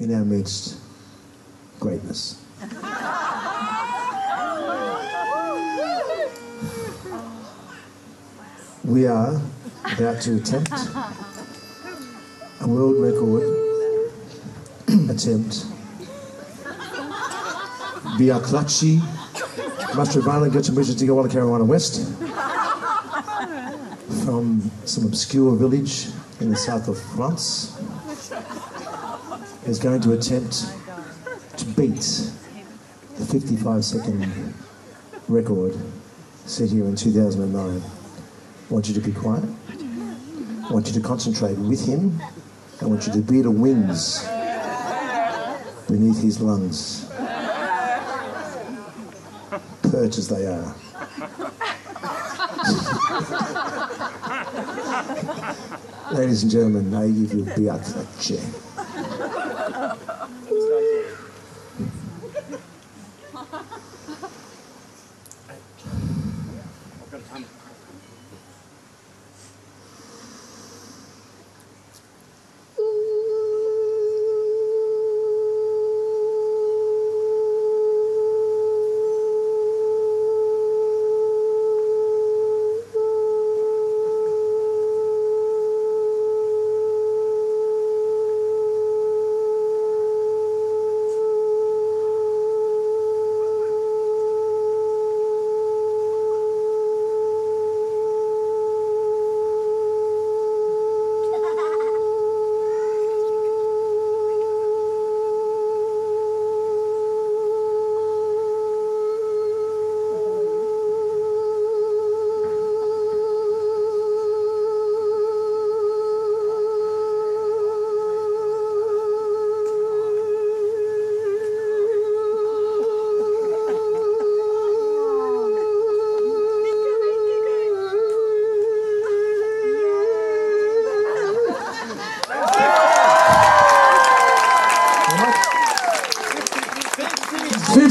in our midst greatness. We are about to attempt a world record attempt via Clutchy, Mastrobana, Gutchenbridge, Digawalla, Carolina West, from some obscure village in the south of France, is going to attempt to beat the 55 second record set here in 2009. I want you to be quiet. I want you to concentrate with him. I want you to be the wings beneath his lungs. Pert as they are. Ladies and gentlemen, may I give you a big that chair.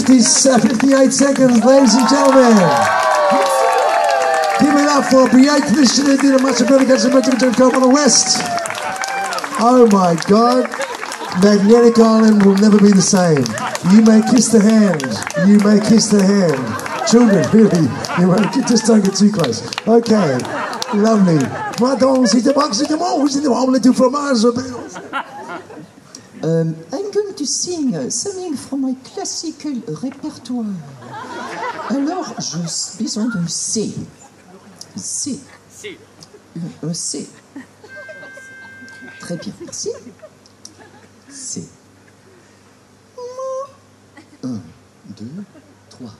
50, 58 seconds, ladies and gentlemen. Give it up for BA Commissioner Dina Machabrani Gatsa Machabrani Cop on the West. Oh my God. Magnetic Island will never be the same. You may kiss the hand. You may kiss the hand. Children, really. You may, just don't get too close. Okay. Lovely. Right on. The box in the mall. Who's in the home? Let from Mars. Um, I'm going to sing something from my classical repertoire. Alors, j'ai besoin d'un C. C. Un, un C. Très bien, merci. C. Un, deux, trois.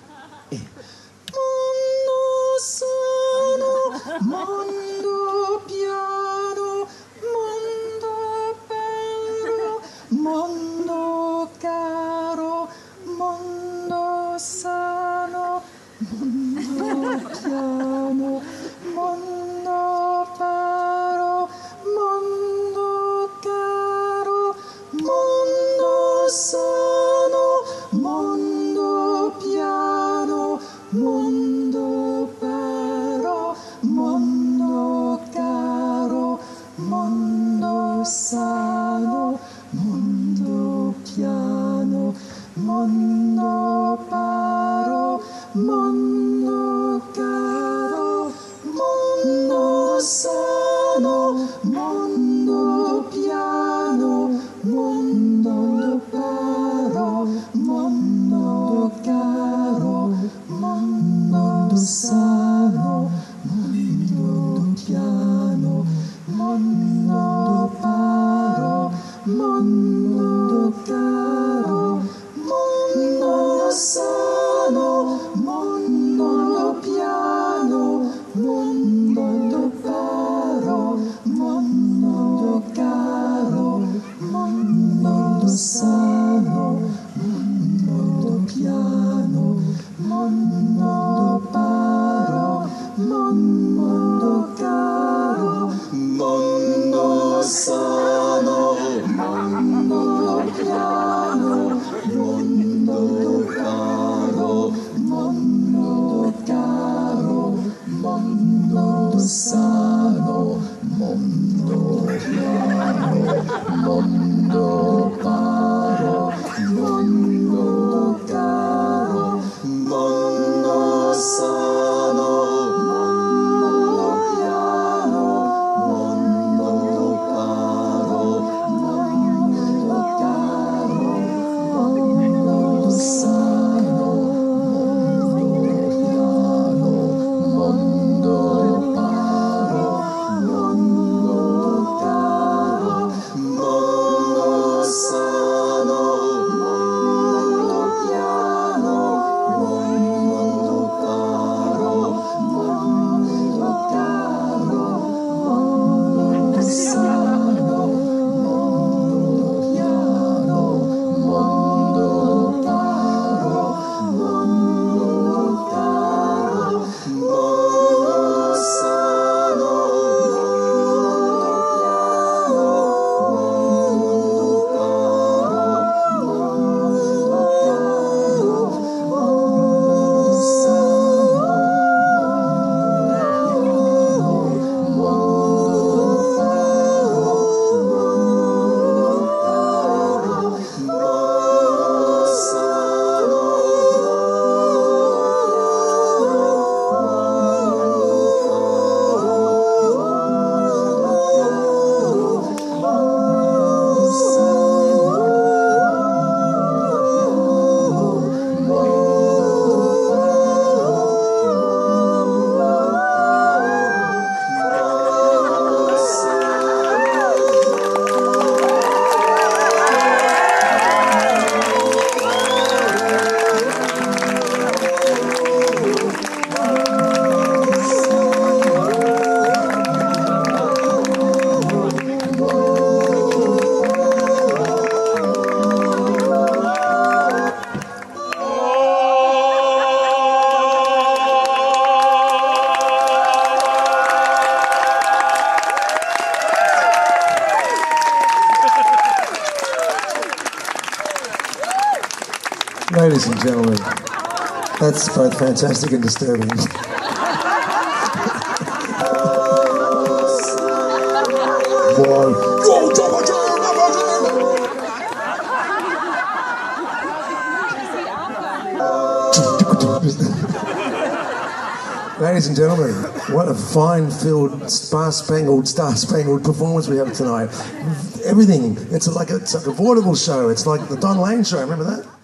Mondo Ladies and gentlemen, that's both fantastic and disturbing. Ladies and gentlemen, what a fine filled, star spangled, star spangled performance we have tonight. Everything. It's like a, it's like a vaudeville show. It's like the Don Lane show. Remember that?